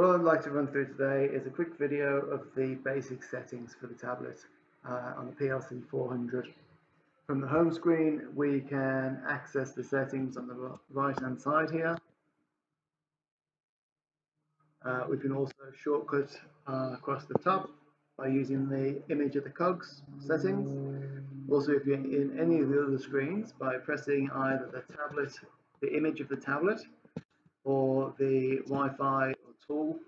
What I'd like to run through today is a quick video of the basic settings for the tablet uh, on the PLC 400. From the home screen we can access the settings on the right hand side here. Uh, we can also shortcut uh, across the top by using the image of the cogs settings. Also if you're in any of the other screens by pressing either the tablet, the image of the tablet or the Wi-Fi tool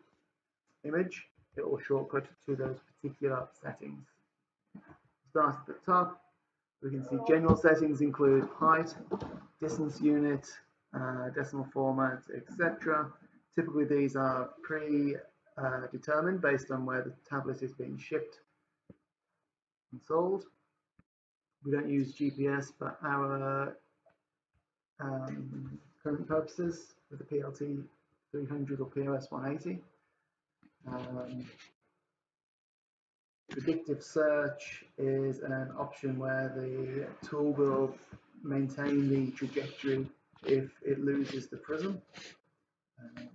image, it will shortcut to those particular settings. Start at the top, we can see general settings include height, distance unit, uh, decimal format, etc. Typically these are pre-determined uh, based on where the tablet is being shipped and sold. We don't use GPS but our um, current purposes with the PLT 300 or POS 180. Um, predictive search is an option where the tool will maintain the trajectory if it loses the prism. Um,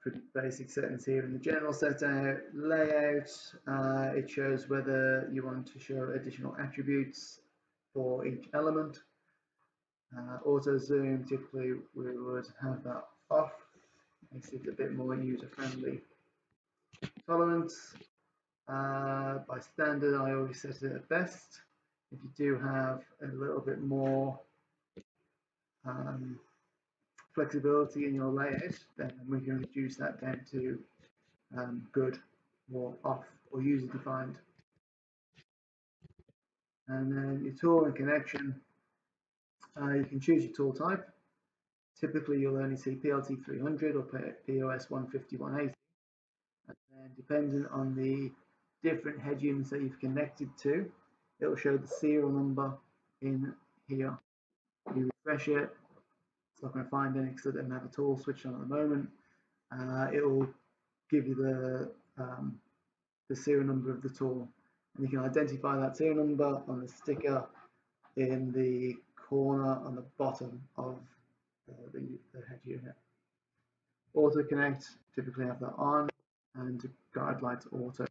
pretty basic settings here in the general setup layout uh, it shows whether you want to show additional attributes for each element uh, auto zoom, typically we would have that off, makes it a bit more user friendly. Tolerance, uh, by standard I always set it at best. If you do have a little bit more um, flexibility in your layout, then we can reduce that down to um, good or off or user defined. And then your tool and connection, uh, you can choose your tool type. Typically, you'll only see PLT 300 or POS 150, 180. And then depending on the different head units that you've connected to, it will show the serial number in here. You refresh it, it's not going to find any because I don't have a tool switched on at the moment. Uh, it will give you the um, the serial number of the tool you can identify that serial number on the sticker in the corner on the bottom of the, the head unit. Auto connect, typically have that on, and guide lights auto.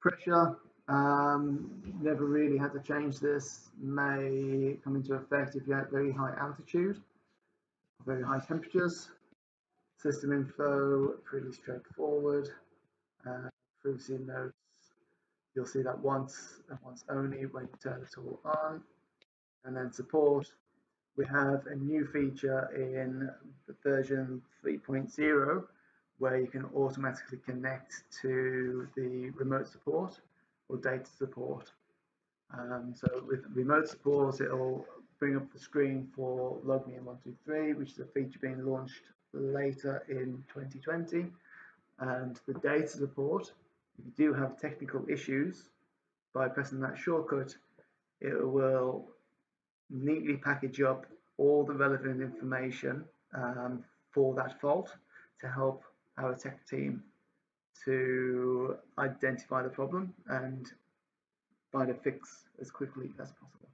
Pressure, um, never really had to change this, may come into effect if you have very high altitude, very high temperatures. System info, pretty straightforward. Uh, privacy notes, you'll see that once and once only when you turn the tool on. And then support. We have a new feature in version 3.0 where you can automatically connect to the remote support or data support. Um, so with remote support it'll bring up the screen for LogMeIn123 which is a feature being launched later in 2020 and the data support if you do have technical issues by pressing that shortcut it will neatly package up all the relevant information um, for that fault to help our tech team to identify the problem and find a fix as quickly as possible.